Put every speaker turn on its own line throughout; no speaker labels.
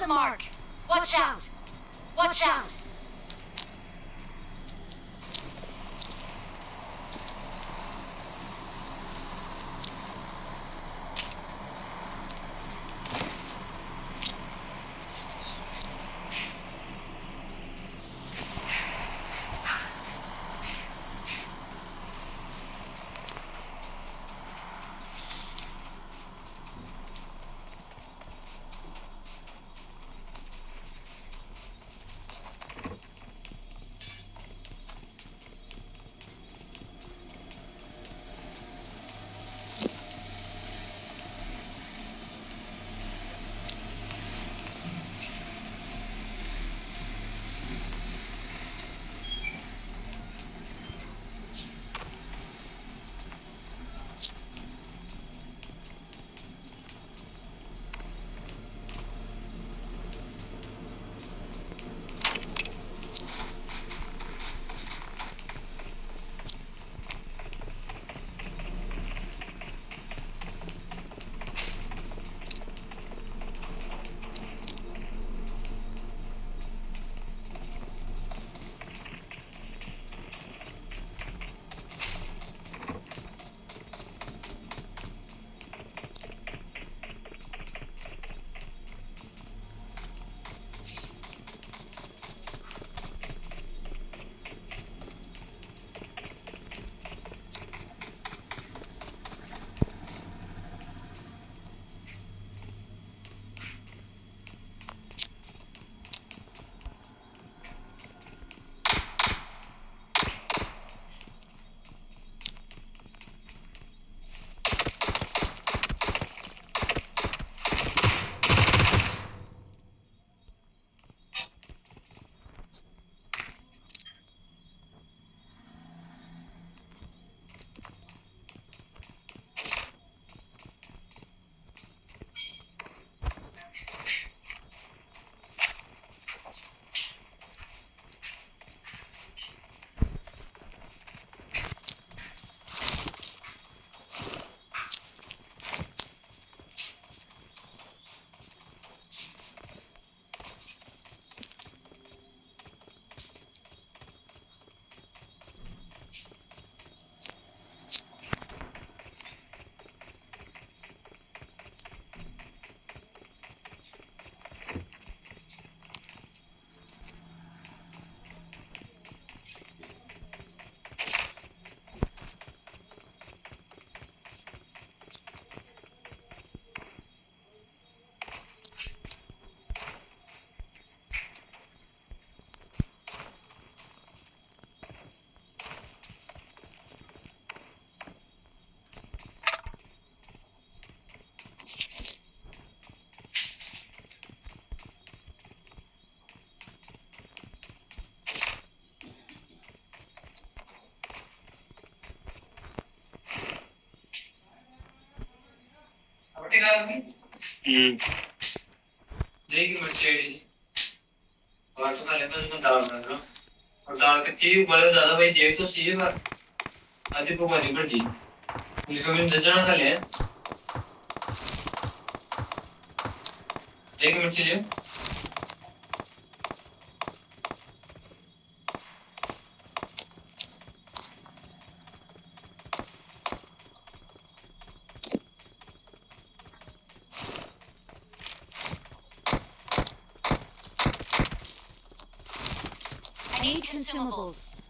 The mark. Watch out. Watch out.
देगी मिर्ची और तो खाली बस मैं दाल बना रहा और दाल कच्ची बड़े ज़्यादा भाई देख तो सही है आधी को बनी पड़ती उसको मैंने दस खा लिया देगी मिर्ची लियो
need consumables.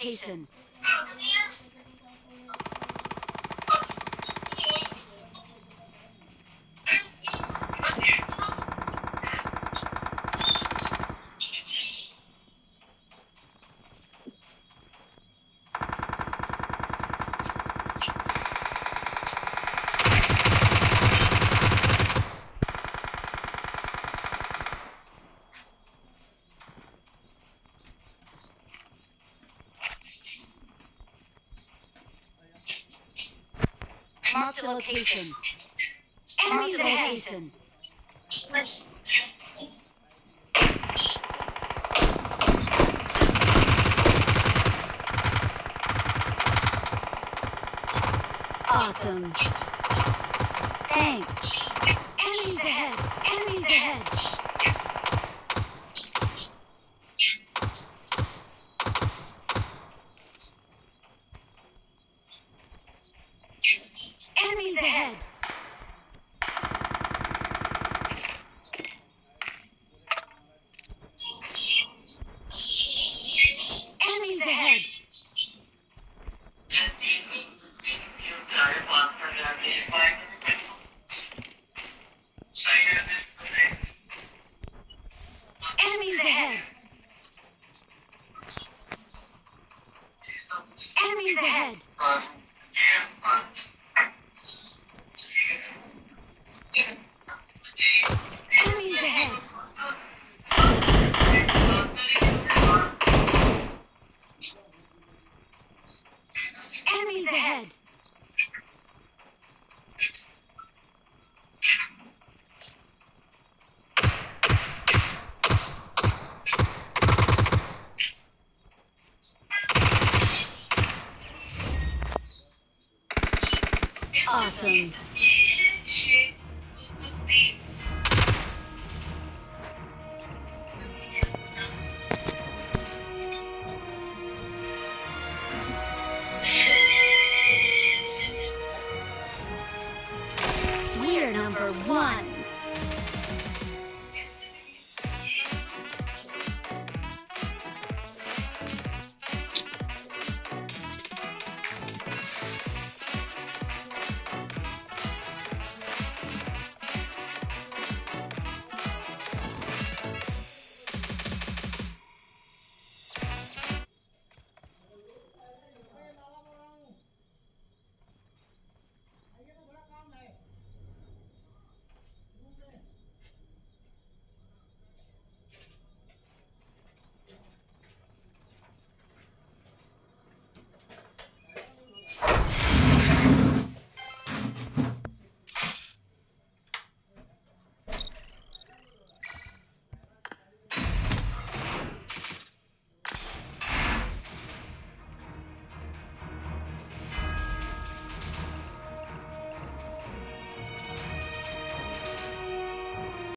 Location. Location. Enemies ahead. Awesome. Thanks.